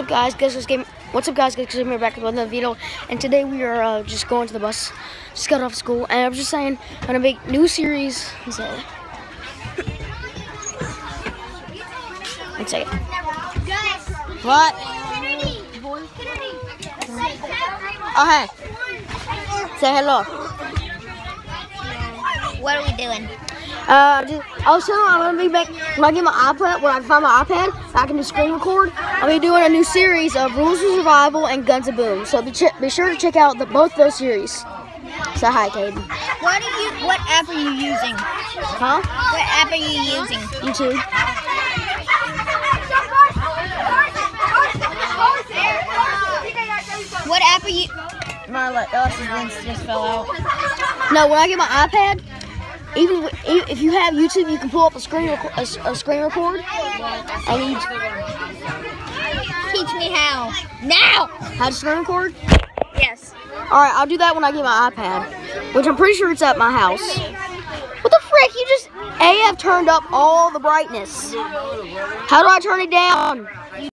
What's up, guys? Guys, this game. What's up, guys? Guys, we're back with another video, and today we are uh, just going to the bus. Just got off school, and I was just saying, I'm gonna make new series. So, one second. What? Oh, hey. Say hello. What are we doing? Uh, just, also, I'm gonna be back when I get my iPad. When I find my iPad, I can do screen record. I'll be doing a new series of Rules of Survival and Guns of Boom. So be, be sure to check out the, both those series. Say hi, Caden. What are you? What app are you using? Huh? What app are you using? YouTube. What app are you? My Ellis's links just fell out. No, when I get my iPad, even if you have YouTube, you can pull up a screen rec- a, a screen record, and you Teach me how. Now. how to screen record. Yes. All right, I'll do that when I get my iPad, which I'm pretty sure it's at my house. What the frick? You just AF turned up all the brightness. How do I turn it down?